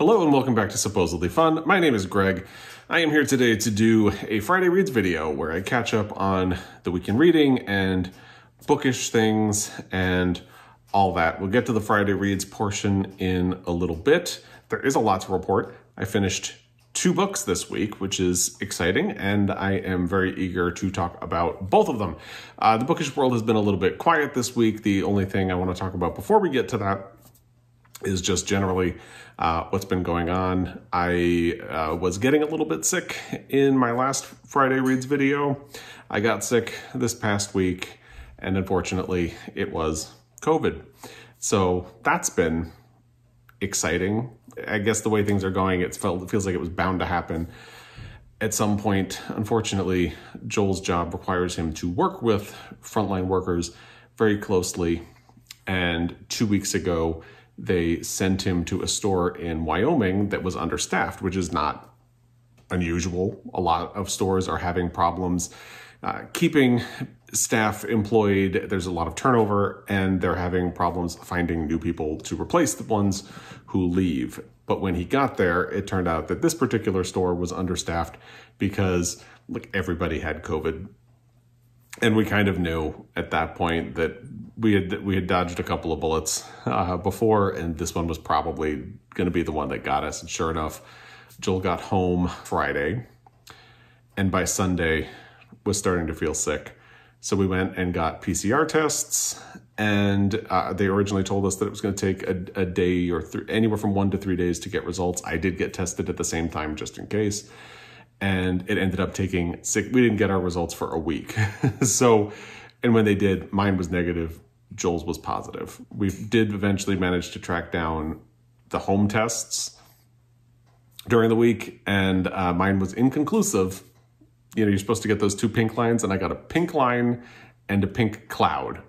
Hello and welcome back to Supposedly Fun. My name is Greg. I am here today to do a Friday Reads video where I catch up on the weekend reading and bookish things and all that. We'll get to the Friday Reads portion in a little bit. There is a lot to report. I finished two books this week, which is exciting, and I am very eager to talk about both of them. Uh, the bookish world has been a little bit quiet this week. The only thing I want to talk about before we get to that is just generally uh, what's been going on. I uh, was getting a little bit sick in my last Friday Reads video. I got sick this past week, and unfortunately, it was COVID. So that's been exciting. I guess the way things are going, it, felt, it feels like it was bound to happen at some point. Unfortunately, Joel's job requires him to work with frontline workers very closely. And two weeks ago, they sent him to a store in Wyoming that was understaffed, which is not unusual. A lot of stores are having problems uh, keeping staff employed. There's a lot of turnover, and they're having problems finding new people to replace the ones who leave. But when he got there, it turned out that this particular store was understaffed because like everybody had COVID. And we kind of knew at that point that we had we had dodged a couple of bullets uh, before, and this one was probably going to be the one that got us. And sure enough, Joel got home Friday, and by Sunday was starting to feel sick. So we went and got PCR tests, and uh, they originally told us that it was going to take a, a day or th- anywhere from one to three days to get results. I did get tested at the same time just in case, and it ended up taking six. We didn't get our results for a week, so and when they did, mine was negative. Joel's was positive. We did eventually manage to track down the home tests during the week, and uh, mine was inconclusive you know, you're supposed to get those two pink lines, and I got a pink line and a pink cloud.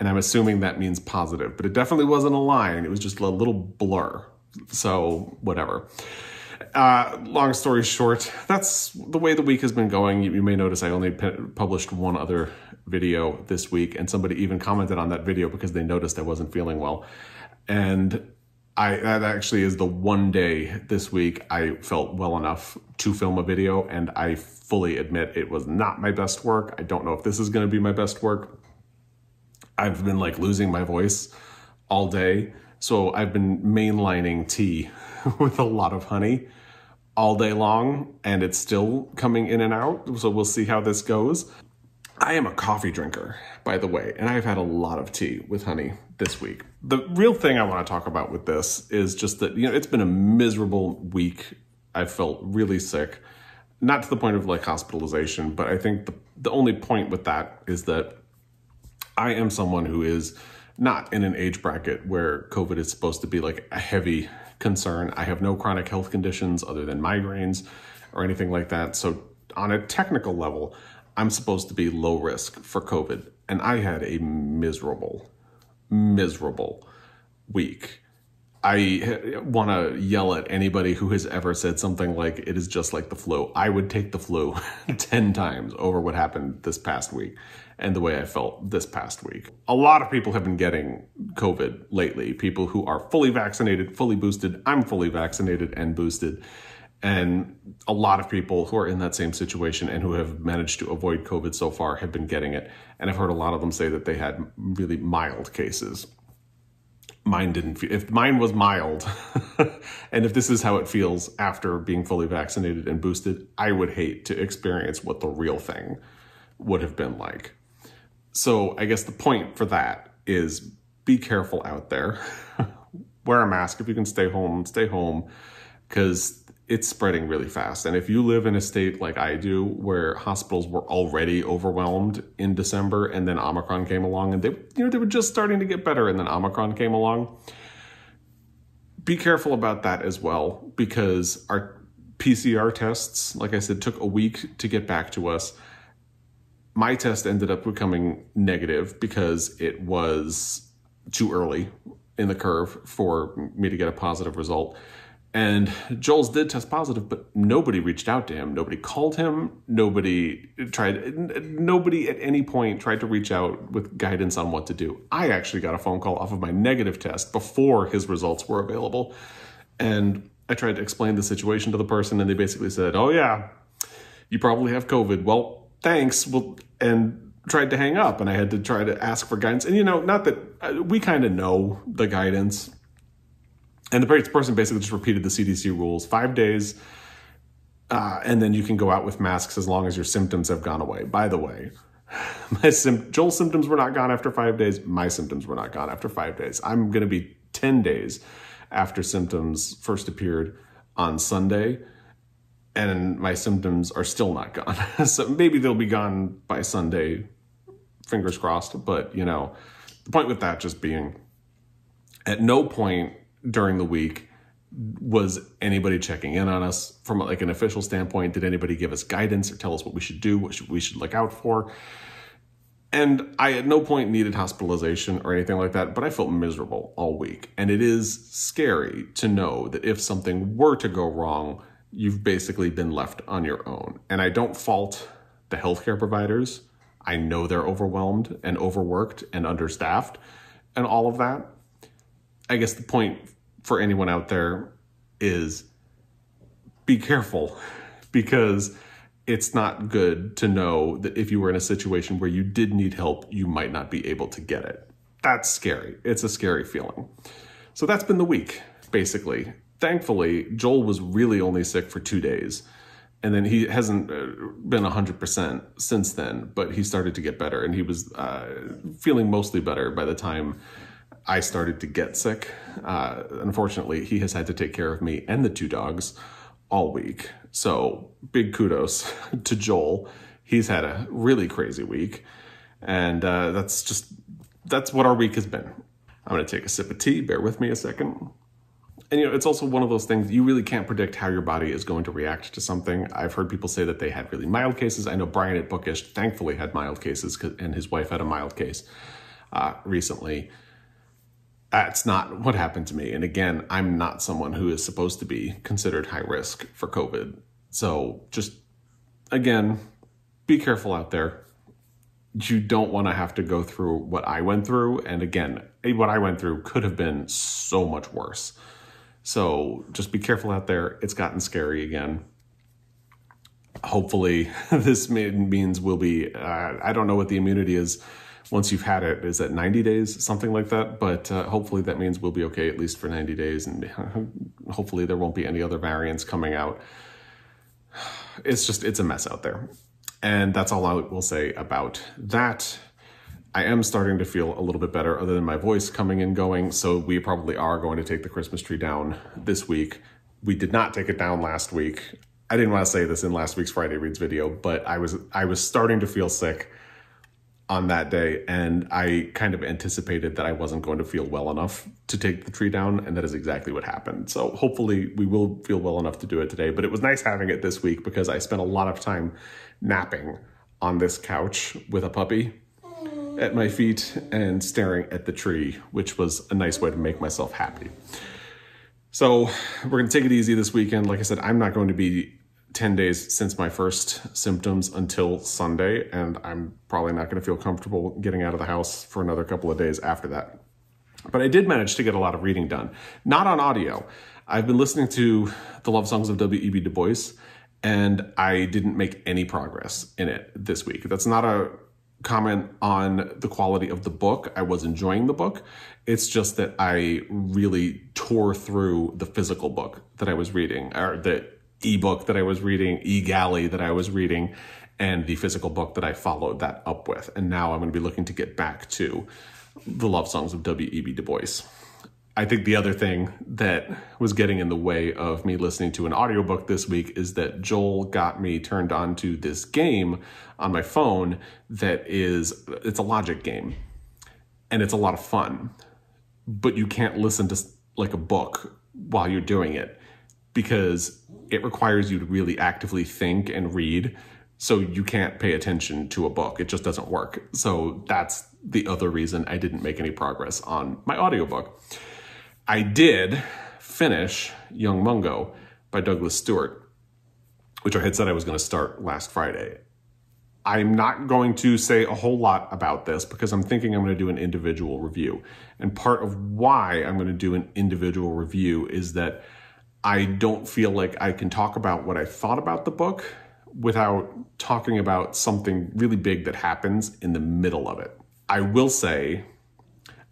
And I'm assuming that means positive, but it definitely wasn't a line. It was just a little blur. So, whatever. Uh, long story short, that's the way the week has been going. You, you may notice I only published one other video this week, and somebody even commented on that video because they noticed I wasn't feeling well. And I that actually is the one day this week I felt well enough to film a video and I fully admit it was not my best work. I don't know if this is going to be my best work. I've been like losing my voice all day. So I've been mainlining tea with a lot of honey all day long and it's still coming in and out. So we'll see how this goes. I am a coffee drinker, by the way, and I've had a lot of tea with honey this week. The real thing I want to talk about with this is just that, you know, it's been a miserable week. I felt really sick, not to the point of like hospitalization, but I think the, the only point with that is that I am someone who is not in an age bracket where COVID is supposed to be like a heavy concern. I have no chronic health conditions other than migraines or anything like that. So, on a technical level, I'm supposed to be low risk for COVID. And I had a miserable, miserable week. I want to yell at anybody who has ever said something like it is just like the flu. I would take the flu 10 times over what happened this past week and the way I felt this past week. A lot of people have been getting COVID lately. People who are fully vaccinated, fully boosted. I'm fully vaccinated and boosted. And a lot of people who are in that same situation and who have managed to avoid COVID so far have been getting it. And I've heard a lot of them say that they had really mild cases. Mine didn't feel, if mine was mild, and if this is how it feels after being fully vaccinated and boosted, I would hate to experience what the real thing would have been like. So I guess the point for that is be careful out there. Wear a mask. If you can stay home, stay home. Because it's spreading really fast. And if you live in a state like I do, where hospitals were already overwhelmed in December, and then Omicron came along, and they, you know, they were just starting to get better, and then Omicron came along. Be careful about that as well, because our PCR tests, like I said, took a week to get back to us. My test ended up becoming negative because it was too early in the curve for me to get a positive result. And Joel's did test positive, but nobody reached out to him. Nobody called him. Nobody tried, nobody at any point tried to reach out with guidance on what to do. I actually got a phone call off of my negative test before his results were available. And I tried to explain the situation to the person, and they basically said, "Oh yeah, you probably have COVID." Well, thanks. Well, and tried to hang up, and I had to try to ask for guidance. And you know, not that uh, we kind of know the guidance. And the person basically just repeated the CDC rules: five days, uh, and then you can go out with masks as long as your symptoms have gone away. By the way, my sim- Joel's symptoms were not gone after five days. My symptoms were not gone after five days. I'm going to be ten days after symptoms first appeared on Sunday, and my symptoms are still not gone. so maybe they'll be gone by Sunday, fingers crossed. But, you know, the point with that just being at no point during the week was anybody checking in on us from like an official standpoint did anybody give us guidance or tell us what we should do what should, we should look out for and I at no point needed hospitalization or anything like that, but I felt miserable all week. And it is scary to know that if something were to go wrong, you've basically been left on your own. And I don't fault the healthcare providers. I know they're overwhelmed and overworked and understaffed and all of that. I guess the point for anyone out there is be careful because it's not good to know that if you were in a situation where you did need help, you might not be able to get it. That's scary. It's a scary feeling. So that's been the week, basically. Thankfully, Joel was really only sick for two days. And then he hasn't uh, been 100% since then, but he started to get better and he was uh, feeling mostly better by the time I started to get sick. Uh, unfortunately, he has had to take care of me and the two dogs all week. So big kudos to Joel. He's had a really crazy week. And uh, that's just, that's what our week has been. I'm going to take a sip of tea. Bear with me a second. And you know, it's also one of those things you really can't predict how your body is going to react to something. I've heard people say that they had really mild cases. I know Brian at Bookish thankfully had mild cases, and his wife had a mild case uh, recently. That's not what happened to me. And again, I'm not someone who is supposed to be considered high risk for COVID. So just, again, be careful out there. You don't want to have to go through what I went through. And again, what I went through could have been so much worse. So just be careful out there. It's gotten scary again. Hopefully, this means we'll be, uh, I don't know what the immunity is once you've had it, is it 90 days, something like that? But uh, hopefully that means we'll be okay at least for 90 days, and hopefully there won't be any other variants coming out. It's just, it's a mess out there. And that's all I will say about that. I am starting to feel a little bit better other than my voice coming and going. So we probably are going to take the Christmas tree down this week. We did not take it down last week. I didn't want to say this in last week's Friday Reads video, but I was I was starting to feel sick on that day and I kind of anticipated that I wasn't going to feel well enough to take the tree down and that is exactly what happened. So hopefully we will feel well enough to do it today, but it was nice having it this week because I spent a lot of time napping on this couch with a puppy at my feet and staring at the tree, which was a nice way to make myself happy. So we're going to take it easy this weekend. Like I said, I'm not going to be 10 days since my first symptoms until Sunday, and I'm probably not going to feel comfortable getting out of the house for another couple of days after that. But I did manage to get a lot of reading done, not on audio. I've been listening to the love songs of W.E.B. Du Bois, and I didn't make any progress in it this week. That's not a comment on the quality of the book. I was enjoying the book. It's just that I really tore through the physical book that I was reading, or that ebook that I was reading, eGalley that I was reading, and the physical book that I followed that up with. And now I'm going to be looking to get back to the love songs of W.E.B. Du Bois. I think the other thing that was getting in the way of me listening to an audiobook this week is that Joel got me turned on to this game on my phone that is it's a logic game and it's a lot of fun. But you can't listen to like a book while you're doing it because it requires you to really actively think and read. So you can't pay attention to a book. It just doesn't work. So that's the other reason I didn't make any progress on my audiobook. I did finish Young Mungo by Douglas Stuart, which I had said I was going to start last Friday. I'm not going to say a whole lot about this because I'm thinking I'm going to do an individual review. And part of why I'm going to do an individual review is that I don't feel like I can talk about what I thought about the book without talking about something really big that happens in the middle of it. I will say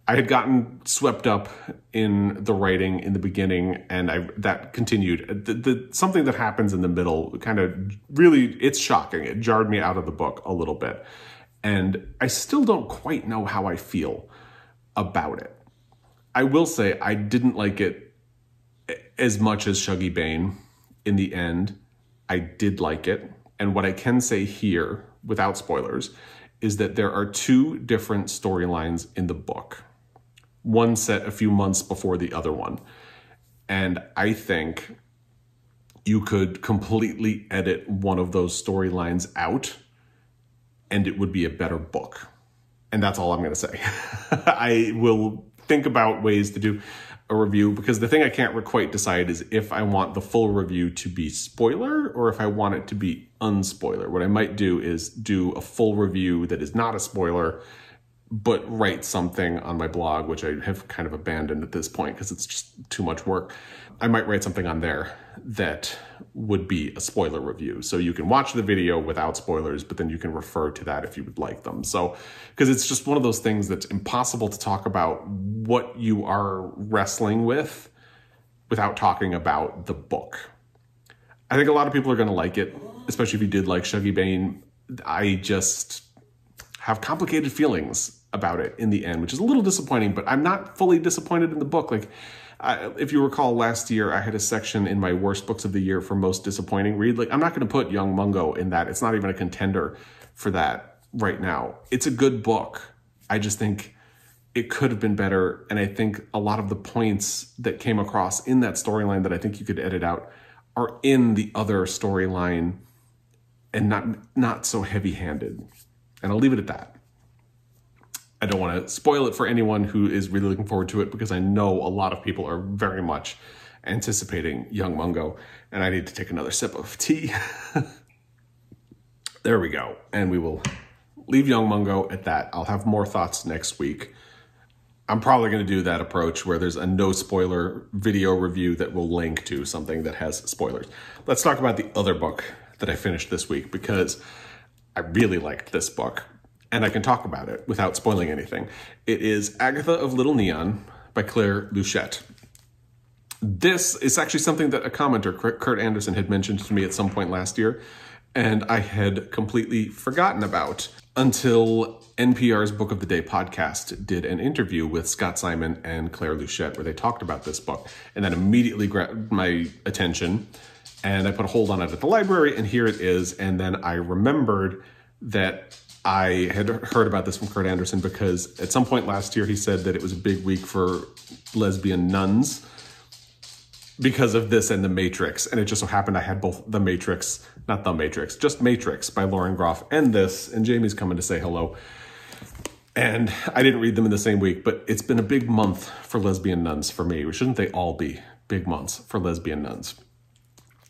I had gotten swept up in the writing in the beginning, and I that continued. The, the, something that happens in the middle kind of really it's shocking. It jarred me out of the book a little bit, and I still don't quite know how I feel about it. I will say I didn't like it as much as Shuggie Bain. In the end, I did like it, and what I can say here, without spoilers, is that there are two different storylines in the book one set a few months before the other one. And I think you could completely edit one of those storylines out and it would be a better book. And that's all I'm going to say. I will think about ways to do a review because the thing I can't quite decide is if I want the full review to be spoiler or if I want it to be unspoiler. What I might do is do a full review that is not a spoiler but write something on my blog, which I have kind of abandoned at this point because it's just too much work. I might write something on there that would be a spoiler review. So you can watch the video without spoilers, but then you can refer to that if you would like them. So, because it's just one of those things that's impossible to talk about what you are wrestling with without talking about the book. I think a lot of people are going to like it, especially if you did like Shuggie Bain. I just have complicated feelings about it in the end, which is a little disappointing, but I'm not fully disappointed in the book. Like, I, if you recall last year, I had a section in my worst books of the year for most disappointing read. Like, I'm not going to put Young Mungo in that. It's not even a contender for that right now. It's a good book. I just think it could have been better. And I think a lot of the points that came across in that storyline that I think you could edit out are in the other storyline and not not so heavy-handed. And I'll leave it at that. I don't want to spoil it for anyone who is really looking forward to it because I know a lot of people are very much anticipating Young Mungo, and I need to take another sip of tea. there we go. And we will leave Young Mungo at that. I'll have more thoughts next week. I'm probably going to do that approach where there's a no spoiler video review that will link to something that has spoilers. Let's talk about the other book that I finished this week because I really liked this book and I can talk about it without spoiling anything. It is Agatha of Little Neon by Claire Luchette. This is actually something that a commenter, Kurt Anderson, had mentioned to me at some point last year, and I had completely forgotten about until NPR's Book of the Day podcast did an interview with Scott Simon and Claire Luchette where they talked about this book, and that immediately grabbed my attention. And I put a hold on it at the library, and here it is. And then I remembered that I had heard about this from Kurt Anderson because at some point last year he said that it was a big week for lesbian nuns because of this and The Matrix. And it just so happened I had both The Matrix, not The Matrix, just Matrix by Lauren Groff and this. And Jamie's coming to say hello. And I didn't read them in the same week, but it's been a big month for lesbian nuns for me. Shouldn't they all be big months for lesbian nuns?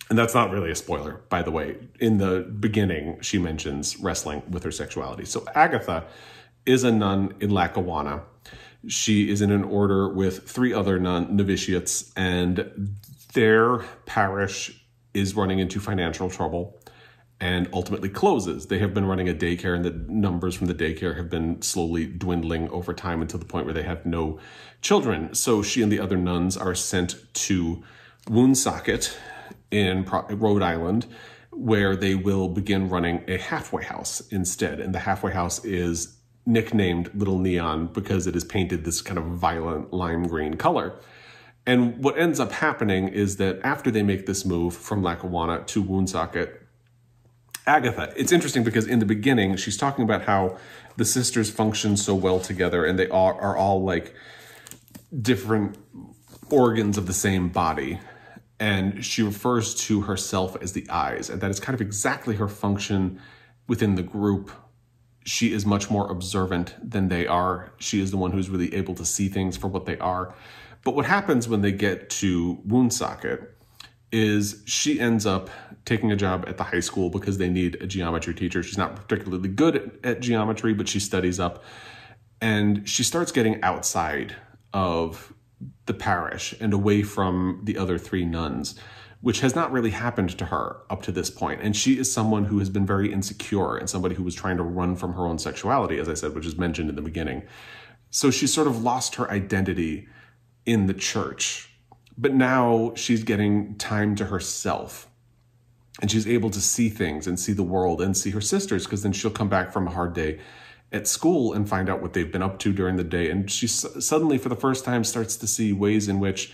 And that's not really a spoiler, by the way. In the beginning, she mentions wrestling with her sexuality. So Agatha is a nun in Lackawanna. She is in an order with three other nun novitiates, and their parish is running into financial trouble and ultimately closes. They have been running a daycare, and the numbers from the daycare have been slowly dwindling over time until the point where they have no children. So she and the other nuns are sent to Woonsocket, in Rhode Island where they will begin running a halfway house instead. And the halfway house is nicknamed Little Neon because it is painted this kind of violent lime green color. And what ends up happening is that after they make this move from Lackawanna to Woonsocket, Agatha, it's interesting because in the beginning, she's talking about how the sisters function so well together and they are, are all like different organs of the same body and she refers to herself as the eyes, and that is kind of exactly her function within the group. She is much more observant than they are. She is the one who's really able to see things for what they are. But what happens when they get to Woonsocket is she ends up taking a job at the high school because they need a geometry teacher. She's not particularly good at, at geometry, but she studies up and she starts getting outside of the parish and away from the other three nuns, which has not really happened to her up to this point. And she is someone who has been very insecure and somebody who was trying to run from her own sexuality, as I said, which is mentioned in the beginning. So she sort of lost her identity in the church. But now she's getting time to herself. And she's able to see things and see the world and see her sisters because then she'll come back from a hard day at school and find out what they've been up to during the day. And she suddenly, for the first time, starts to see ways in which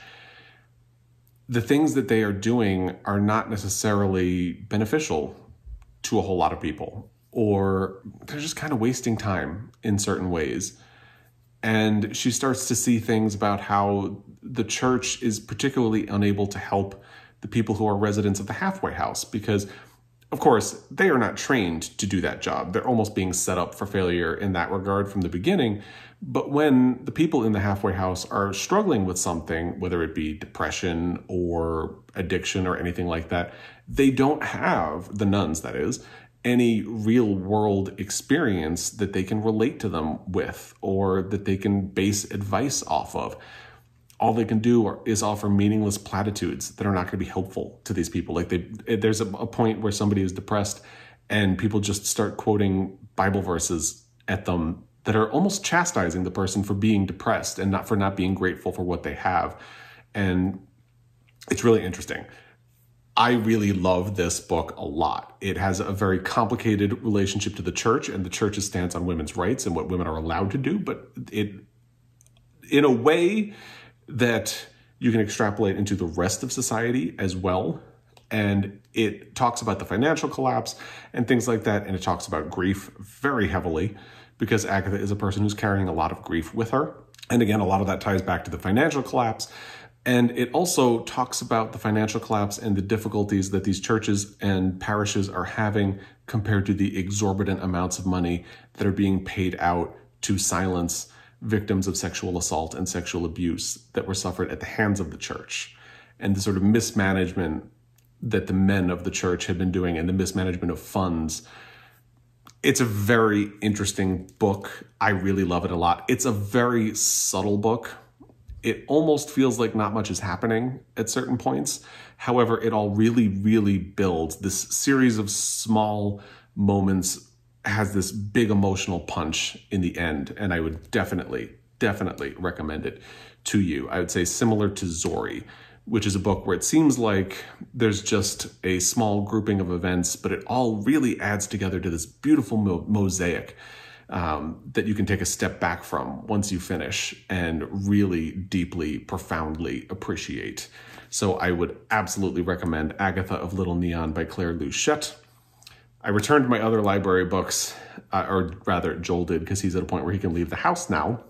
the things that they are doing are not necessarily beneficial to a whole lot of people, or they're just kind of wasting time in certain ways. And she starts to see things about how the church is particularly unable to help the people who are residents of the halfway house because of course, they are not trained to do that job. They're almost being set up for failure in that regard from the beginning. But when the people in the halfway house are struggling with something, whether it be depression or addiction or anything like that, they don't have, the nuns that is, any real world experience that they can relate to them with or that they can base advice off of all they can do is offer meaningless platitudes that are not going to be helpful to these people. Like they, there's a, a point where somebody is depressed and people just start quoting Bible verses at them that are almost chastising the person for being depressed and not for not being grateful for what they have. And it's really interesting. I really love this book a lot. It has a very complicated relationship to the church and the church's stance on women's rights and what women are allowed to do, but it in a way that you can extrapolate into the rest of society as well. And it talks about the financial collapse and things like that. And it talks about grief very heavily because Agatha is a person who's carrying a lot of grief with her. And again, a lot of that ties back to the financial collapse. And it also talks about the financial collapse and the difficulties that these churches and parishes are having compared to the exorbitant amounts of money that are being paid out to silence victims of sexual assault and sexual abuse that were suffered at the hands of the church and the sort of mismanagement that the men of the church had been doing and the mismanagement of funds. It's a very interesting book. I really love it a lot. It's a very subtle book. It almost feels like not much is happening at certain points. However, it all really, really builds this series of small moments has this big emotional punch in the end, and I would definitely, definitely recommend it to you. I would say similar to Zorrie, which is a book where it seems like there's just a small grouping of events, but it all really adds together to this beautiful mo mosaic um, that you can take a step back from once you finish and really deeply, profoundly appreciate. So I would absolutely recommend Agatha of Little Neon by Claire Luchette. I returned my other library books, uh, or rather, Joel did because he's at a point where he can leave the house now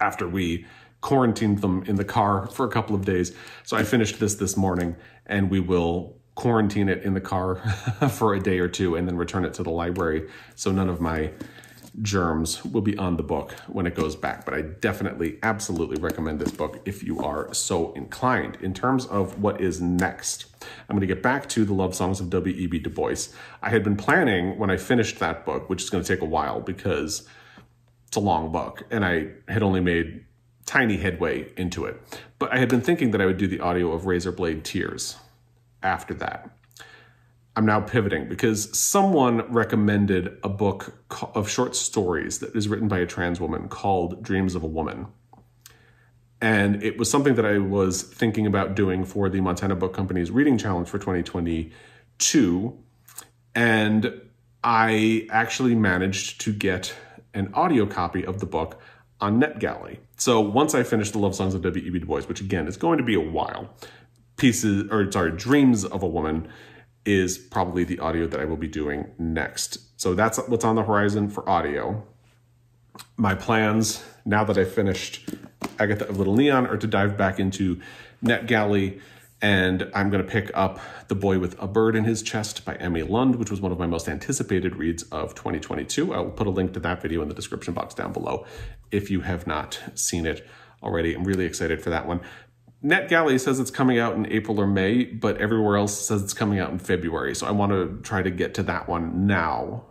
after we quarantined them in the car for a couple of days. So I finished this this morning and we will quarantine it in the car for a day or two and then return it to the library so none of my germs will be on the book when it goes back. But I definitely, absolutely recommend this book if you are so inclined. In terms of what is next, I'm going to get back to the love songs of W.E.B. Du Bois. I had been planning when I finished that book, which is going to take a while because it's a long book, and I had only made tiny headway into it. But I had been thinking that I would do the audio of Razorblade Tears after that. I'm now pivoting because someone recommended a book of short stories that is written by a trans woman called Dreams of a Woman. And it was something that I was thinking about doing for the Montana Book Company's Reading Challenge for 2022. And I actually managed to get an audio copy of the book on NetGalley. So once I finish the Love Songs of W.E.B. Du Bois, which again is going to be a while, pieces, or sorry, Dreams of a Woman is probably the audio that I will be doing next. So that's what's on the horizon for audio. My plans, now that I've finished Agatha of Little Neon, are to dive back into NetGalley, and I'm going to pick up The Boy with a Bird in His Chest by Emme Lund, which was one of my most anticipated reads of 2022. I will put a link to that video in the description box down below if you have not seen it already. I'm really excited for that one. NetGalley says it's coming out in April or May, but everywhere else says it's coming out in February. So I want to try to get to that one now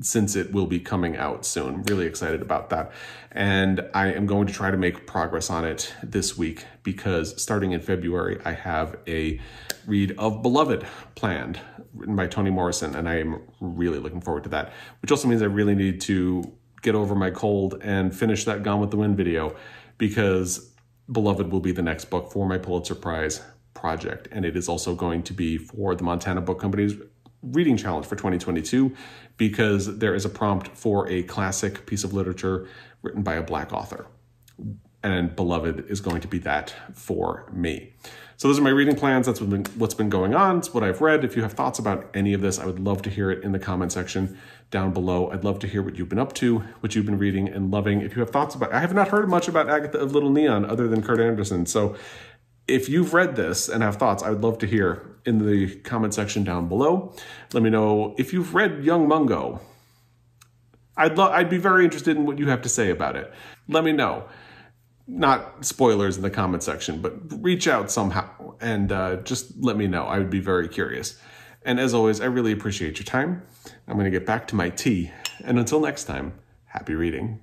since it will be coming out soon. Really excited about that. And I am going to try to make progress on it this week because starting in February, I have a read of Beloved planned, written by Toni Morrison, and I am really looking forward to that, which also means I really need to get over my cold and finish that Gone with the Wind video because Beloved will be the next book for my Pulitzer Prize project. And it is also going to be for the Montana Book Company's reading challenge for 2022 because there is a prompt for a classic piece of literature written by a black author. And Beloved is going to be that for me. So those are my reading plans. That's what's been going on. It's what I've read. If you have thoughts about any of this, I would love to hear it in the comment section down below. I'd love to hear what you've been up to, what you've been reading and loving. If you have thoughts about, I have not heard much about Agatha of Little Neon other than Kurt Anderson. So if you've read this and have thoughts, I would love to hear in the comment section down below. Let me know if you've read Young Mungo. I'd love I'd be very interested in what you have to say about it. Let me know. Not spoilers in the comment section, but reach out somehow and uh, just let me know. I would be very curious. And as always, I really appreciate your time. I'm going to get back to my tea. And until next time, happy reading.